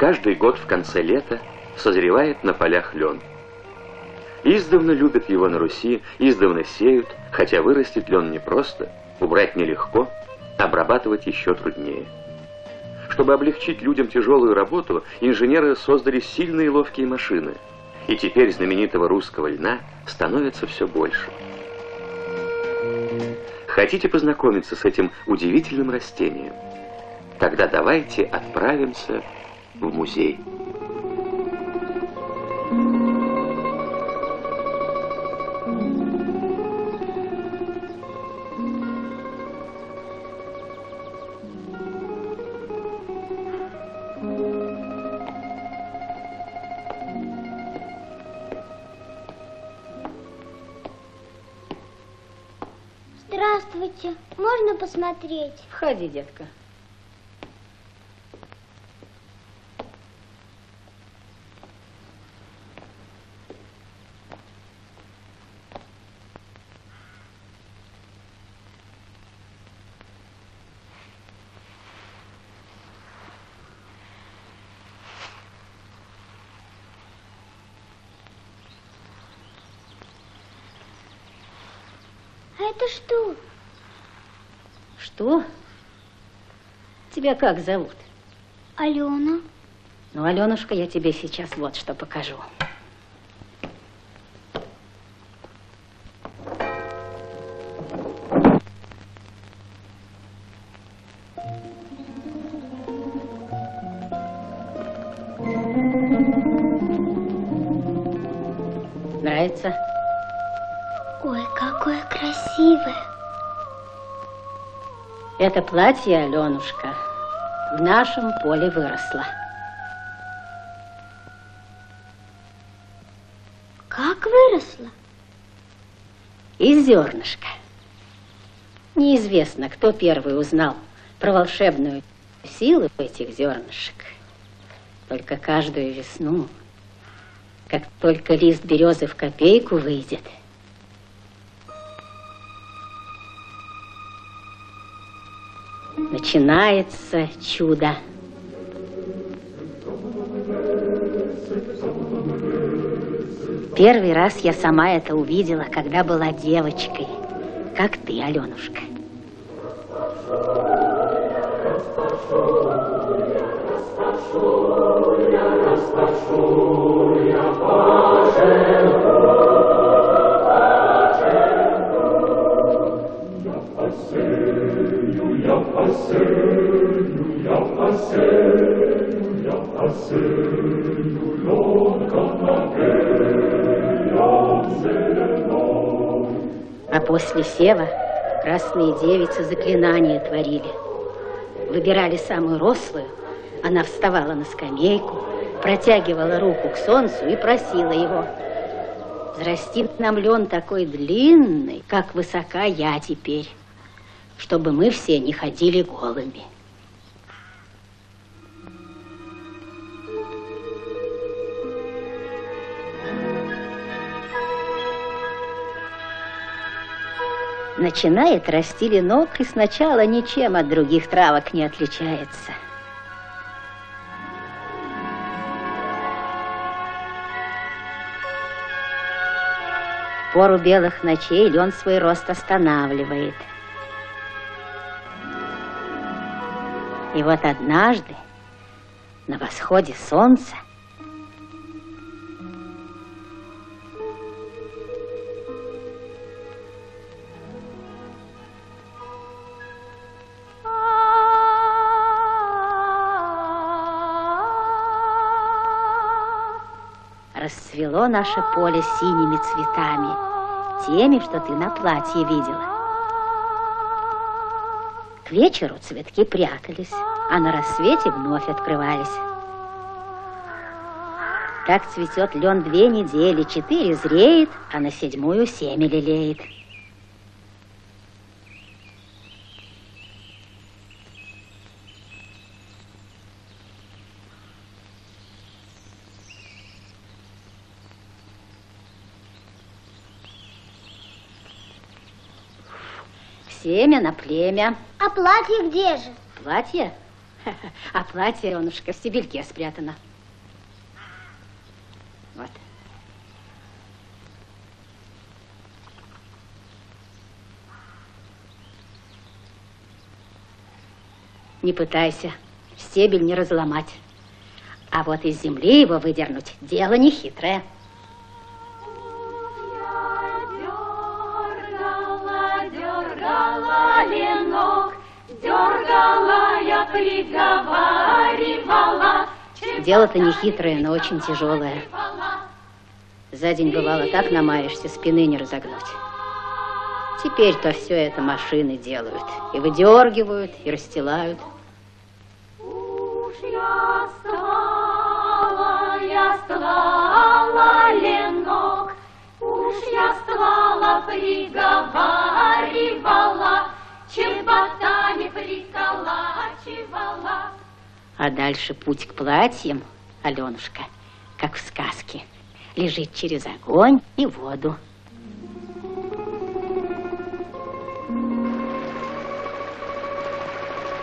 Каждый год в конце лета созревает на полях лен. Издавна любят его на Руси, издавна сеют, хотя вырастет лен непросто, убрать нелегко, обрабатывать еще труднее. Чтобы облегчить людям тяжелую работу, инженеры создали сильные ловкие машины. И теперь знаменитого русского льна становится все больше. Хотите познакомиться с этим удивительным растением? Тогда давайте отправимся в музей. Здравствуйте. Можно посмотреть? Входи, детка. А это что? Что? Тебя как зовут? Алена. Ну, Аленушка, я тебе сейчас вот что покажу. Нравится? Красивое. Это платье, Аленушка, в нашем поле выросло. Как выросло? Из зернышка. Неизвестно, кто первый узнал про волшебную силу этих зернышек. Только каждую весну, как только лист березы в копейку выйдет, начинается чудо. Первый раз я сама это увидела, когда была девочкой, как ты, Аленушка. А после сева красные девицы заклинания творили. Выбирали самую рослую, она вставала на скамейку, протягивала руку к солнцу и просила его. Взрастит нам лен такой длинный, как высока я теперь, чтобы мы все не ходили голыми. Начинает расти ленок и сначала ничем от других травок не отличается. Пору белых ночей лен свой рост останавливает. И вот однажды на восходе солнца расцвело наше поле синими цветами, теми, что ты на платье видела. Вечеру цветки прятались, а на рассвете вновь открывались. Так цветет лен две недели, четыре зреет, а на седьмую семя лелеет. Семя на племя. А платье где же? Платье? А платье, Аленушка, в стебельке спрятано. Вот. Не пытайся, стебель не разломать. А вот из земли его выдернуть дело нехитрое. Дергала я, приговаривала. Дело-то не хитрое, но очень тяжелое. За день бывало так намаешься, спины не разогнуть. Теперь-то все это машины делают. И выдергивают, и расстилают. Уж я стала, я стлала ленок, Уж я стлала, приговаривала, приколачивала. А дальше путь к платьям, Аленушка, как в сказке, лежит через огонь и воду.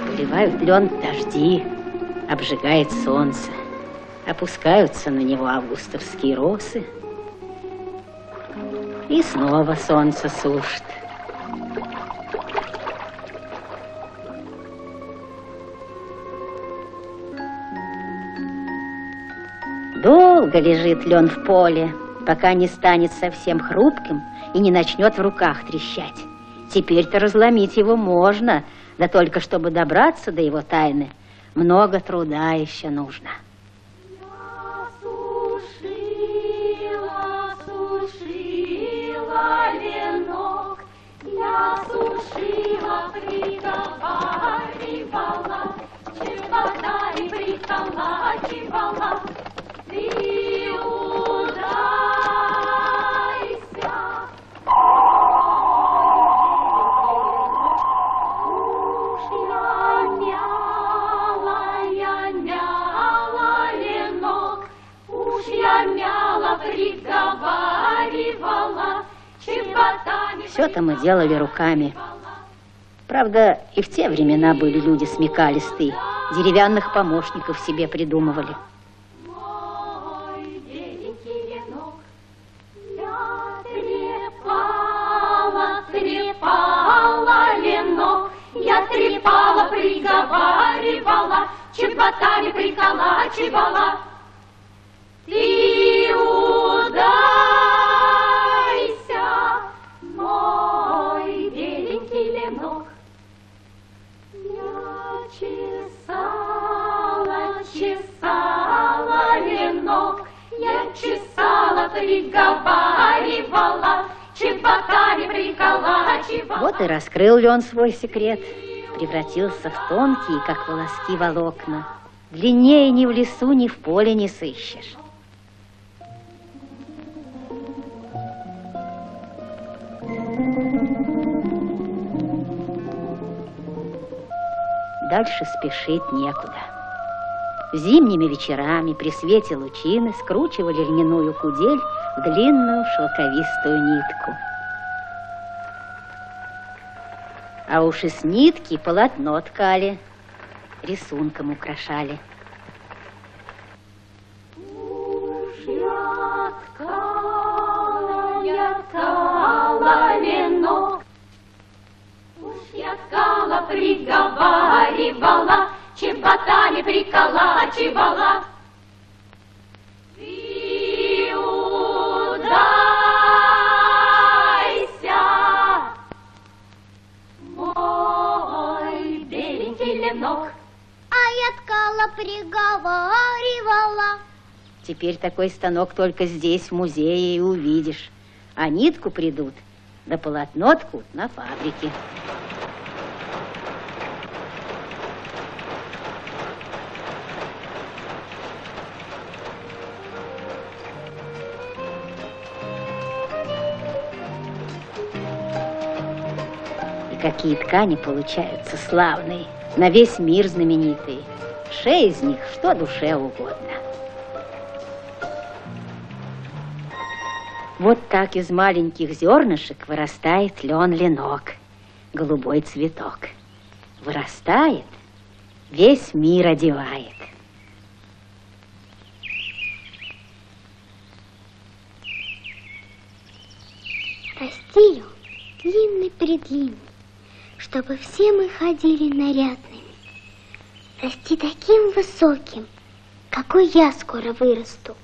Выливают лен дожди, обжигает солнце, опускаются на него августовские росы, и снова солнце сушит. Долго лежит лен в поле, пока не станет совсем хрупким и не начнет в руках трещать. Теперь-то разломить его можно, да только чтобы добраться до его тайны, много труда еще нужно. Сушила, сушила ленок, я сушила, приговаривала, чеботами приколачивала. Ты чеботами Все-то мы делали руками. Правда, и в те времена были люди смекалистые, деревянных помощников себе придумывали. Трепала, приговаривала, чеботами приколачивала. Ты приговаривала, чеботами приколачивала. Вот и раскрыл ли он свой секрет, превратился в тонкие, как волоски, волокна. Длиннее ни в лесу, ни в поле не сыщешь. Дальше спешить некуда. Зимними вечерами при свете лучины скручивали льняную кудель в длинную шелковистую нитку. А уж из нитки полотно ткали, рисунком украшали. Приговаривала, чеботами приколачивала. Ленок. А я ткала, приговаривала. Теперь такой станок только здесь, в музее, и увидишь. А нитку придут, да полотно ткут на фабрике. И какие ткани получаются славные, на весь мир знаменитые. Шея из них что душе угодно. Вот так из маленьких зернышек вырастает лен ленок, голубой цветок. Вырастает весь мир одевает. Расти ее длинный-предлинный, чтобы все мы ходили нарядными. Расти таким высоким, какой я скоро вырасту.